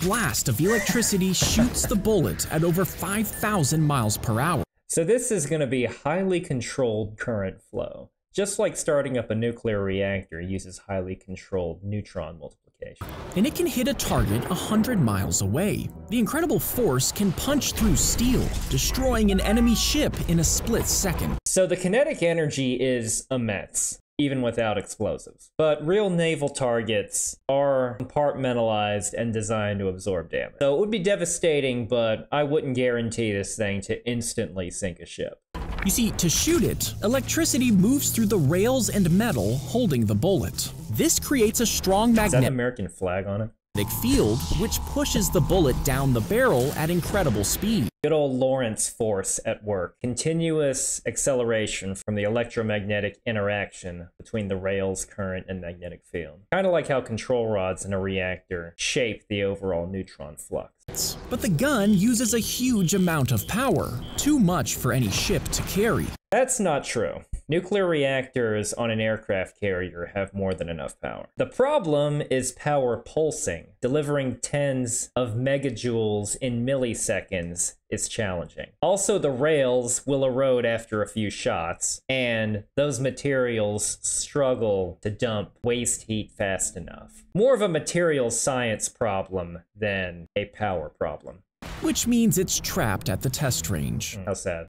blast of electricity shoots the bullet at over 5,000 miles per hour. So this is going to be highly controlled current flow. Just like starting up a nuclear reactor uses highly controlled neutron multiplication. And it can hit a target 100 miles away. The incredible force can punch through steel, destroying an enemy ship in a split second. So the kinetic energy is immense even without explosives. But real naval targets are compartmentalized and designed to absorb damage. So it would be devastating, but I wouldn't guarantee this thing to instantly sink a ship. You see, to shoot it, electricity moves through the rails and metal holding the bullet. This creates a strong Is that American flag on it? field, which pushes the bullet down the barrel at incredible speed. Good old Lorentz force at work. Continuous acceleration from the electromagnetic interaction between the rail's current and magnetic field. Kind of like how control rods in a reactor shape the overall neutron flux. But the gun uses a huge amount of power, too much for any ship to carry. That's not true. Nuclear reactors on an aircraft carrier have more than enough power. The problem is power pulsing. Delivering tens of megajoules in milliseconds is challenging. Also, the rails will erode after a few shots, and those materials struggle to dump waste heat fast enough. More of a materials science problem than a power problem. which means it's trapped at the test range. How sad.